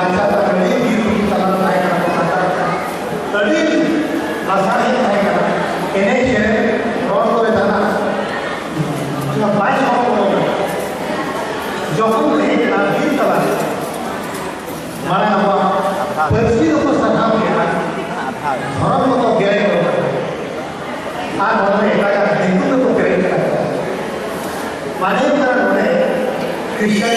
Saya katakan ini di dalam saya akan mengatakan. Tadi rasanya saya katakan ini saya রড করে জানা বাইশ অক্টোবর যখন এই রাজনীতি চলা মানে আমার পরিস্থিতির উপর সাধা ধর্মগত জ্ঞান আর ধর্ম এলাকা হিন্দুদের তো জ্ঞান মানে তার মানে খ্রিস্টান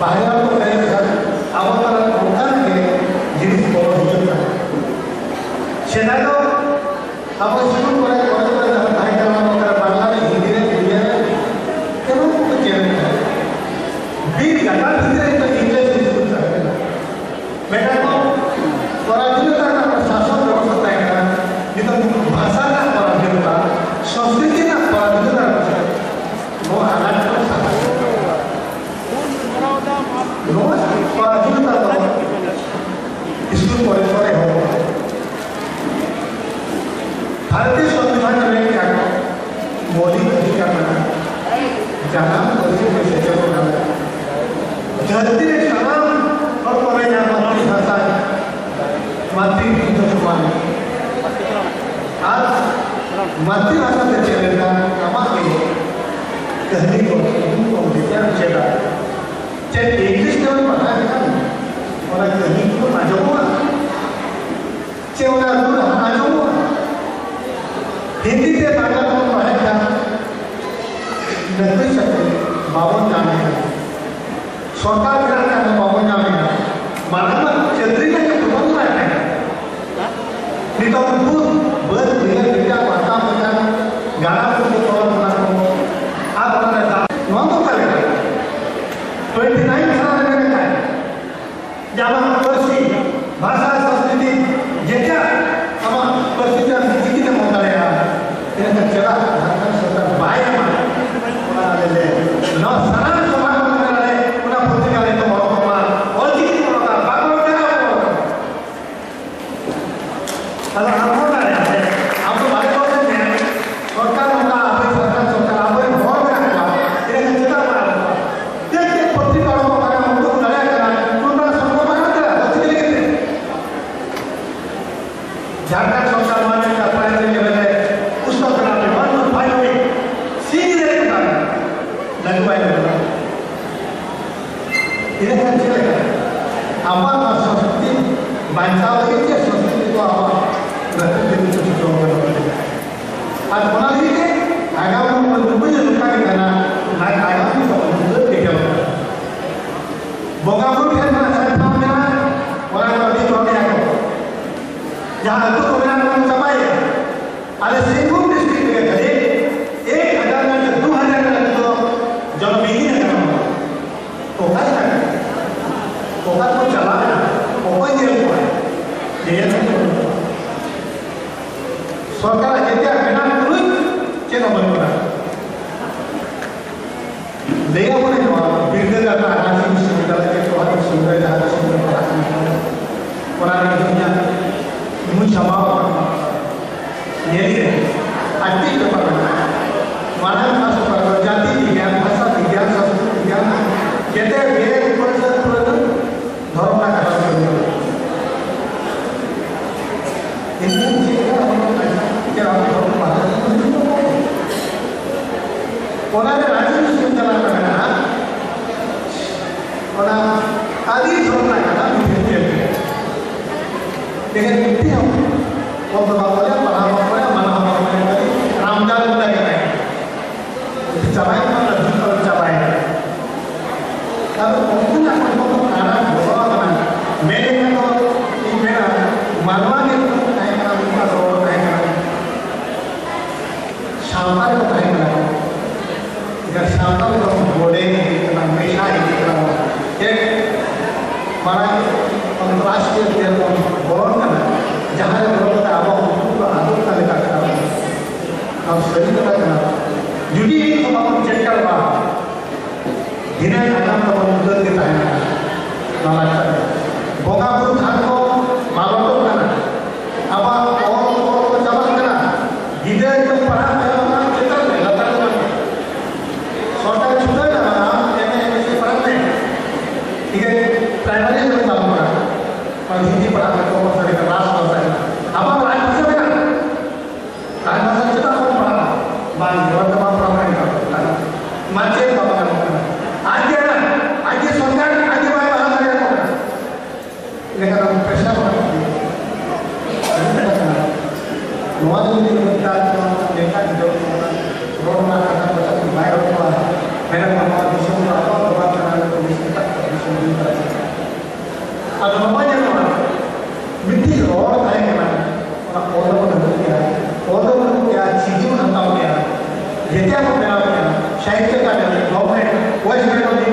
Mas ela também Jadi dalam perkara yang mati Hasan mati itu cuma mati rasa kecil Di tahun pun ini kan jelek apa maksud seperti baca lagi dia seperti itu apa? Berarti dia itu sudah orang ada pun lagi ini agak pun menutupnya luka di karena orang yang lebih jangan সরকার যদি বিনা কুলুই কেন বলবো না লেয়া বলে জমা বিরদে যাতা আজি বিশ্ববিদ্যালয় কে কোহাতে সুন্দর যাতে সুন্দর পড়াশোনা করে পড়ার জন্য মুই সমাপ করি এই যে আজকে tener maupun cekal mahal. Dinai akan kemudian kita ingat. Nalasan. Bunga pun aku malam pun kan. Apa orang orang pejabat kan? Gida itu pernah dalam orang cekal nih, latar dalam. Soalnya sudah lah, ini ini si pernah nih. Tiga primary itu dalam orang. Pasti pernah kita mau cari kelas wajib diperhatikan dengan dokumen Roma dan Kosovo Mayorkwa merek nama disumpah atau kebangsaan dan kebisnisan disumpah dan Ada namanya nama, binti orang lain nama, orang kota pun ada dia, kota pun ada dia, cijung hantam dia, jadi apa nama dia, syaitan dia, government, wajib dia.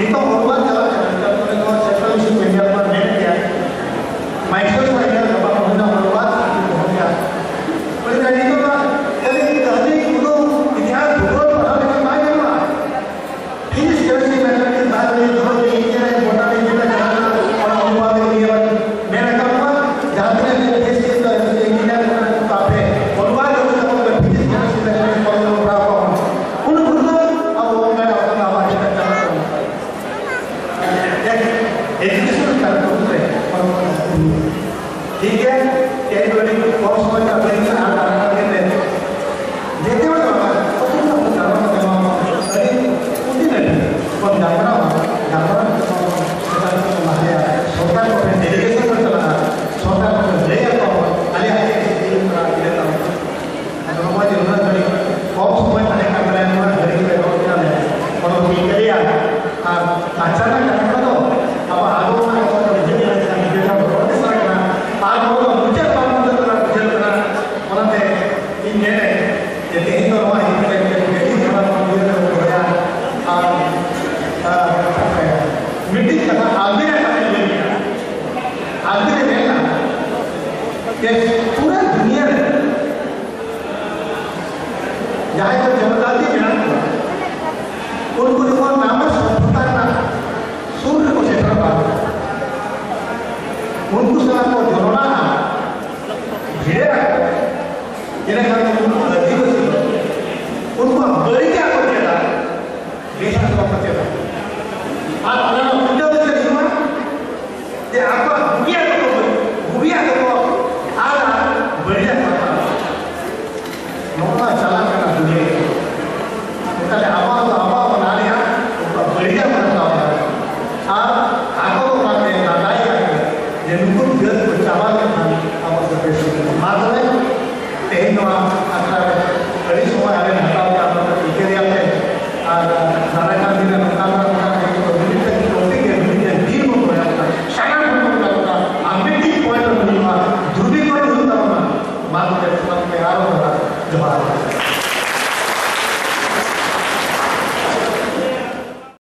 Itu hormat ठीक है एक बड़ी first point अपने un gusto la foto, no nada. Mira,